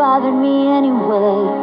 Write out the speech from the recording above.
bothered me anyway.